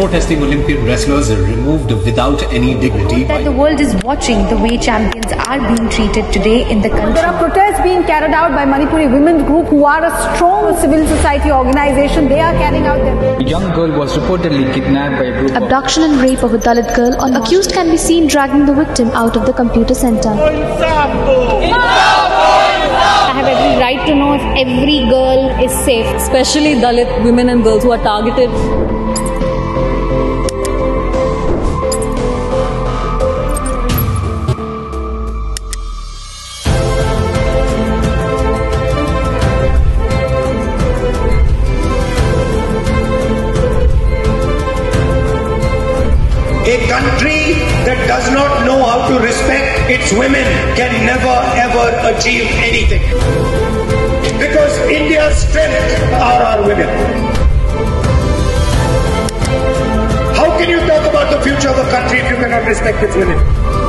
protesting Olympian wrestlers are removed without any dignity. that the world is watching the way champions are being treated today in the country. There are protests being carried out by Manipuri women's group who are a strong civil society organization. They are carrying out their A young girl was reportedly kidnapped by a group of Abduction and rape of a Dalit girl, an accused can be seen dragging the victim out of the computer center. I have every right to know if every girl is safe. especially Dalit women and girls who are targeted. Country that does not know how to respect its women can never ever achieve anything. Because India's strength are our women. How can you talk about the future of a country if you cannot respect its women?